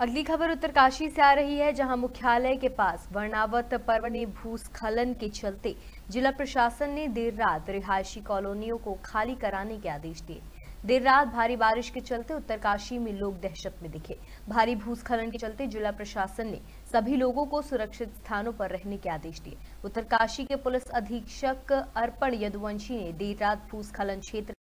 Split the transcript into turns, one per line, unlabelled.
अगली खबर उत्तरकाशी से आ रही है, जहाँ मुख्यालय के पास वर्णावत पर्वतीय भूस्खलन के चलते जिला प्रशासन ने देर रात रिहायशी कॉलोनियों को खाली कराने के आदेश दिए। देर रात भारी बारिश के चलते उत्तरकाशी में लोग दहशत में दिखे। भारी भूस्खलन के चलते जिला प्रशासन ने सभी लोगों को सुरक्षित स्थानों पर रहने के आदेश दिए। उत्तरकाशी के पुलिस अधीक्षक अर्पण यदुवंशी ने देर रात भूस्खलन क्षेत्र